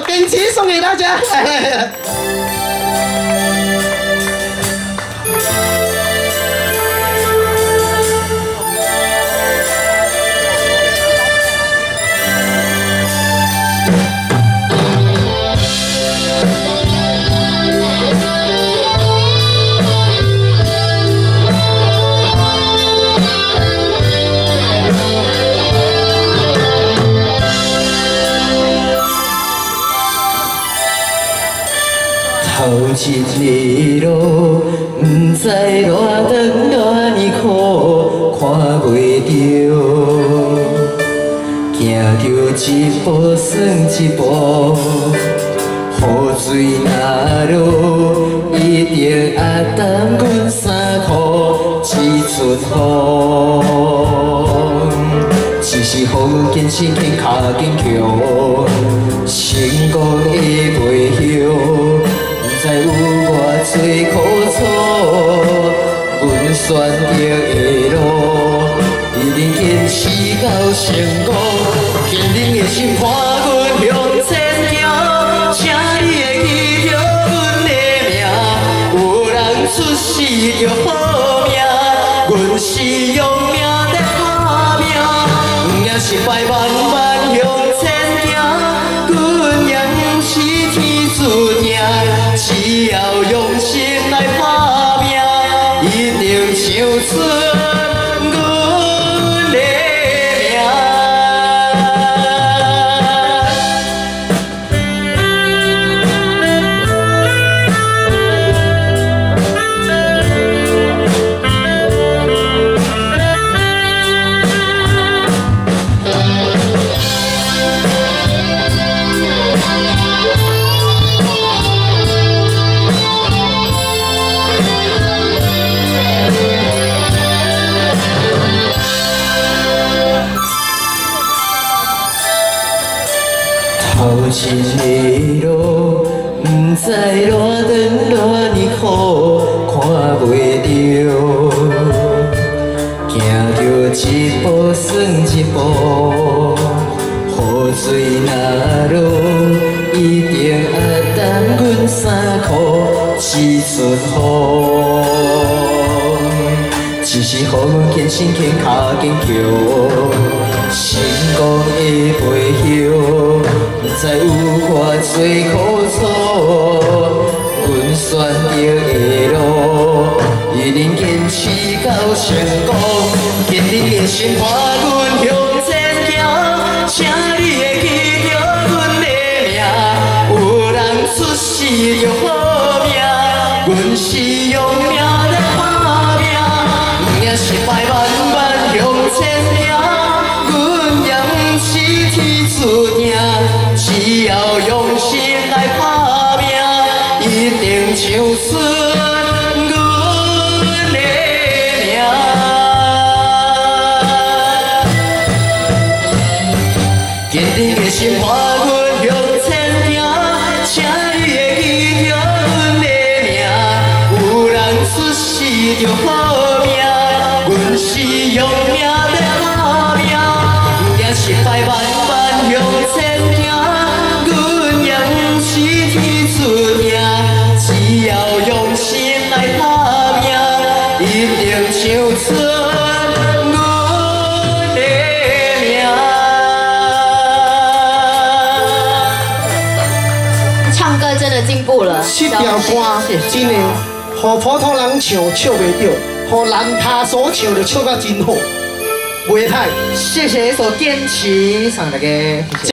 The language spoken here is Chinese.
锦旗送给大家。头一日路，不知偌长偌呢苦，看袂着，行着一步算一步，雨水若落，一定压淡阮衫裤，一出雨，只是风紧身轻，脚紧翘，成功会袂。有偌多苦楚，阮选择的路，一定坚持到成功。坚定的心伴阮向前行，请你会记着阮的名。有人出世就好命，阮是用命在打拼，也是百万万唱出。头一日路，不知偌长偌呢苦，看袂着，行着一步算一步，雨水若落，一定压淡阮衫裤，一出雨，只是予阮坚身轻，脚紧翘。成功会袂晓，不知有偌多苦楚。阮选择的路，一定坚持到成功。坚定的心伴阮向前行，请你会记着阮的名。有人出世就好命，阮是用命定唱出阮的名。坚定的心伴唱歌真的进步了，这条歌真的，和普通人唱唱袂到，和人他所唱就唱到真好，袂歹。谢谢一首《坚持》，送大家。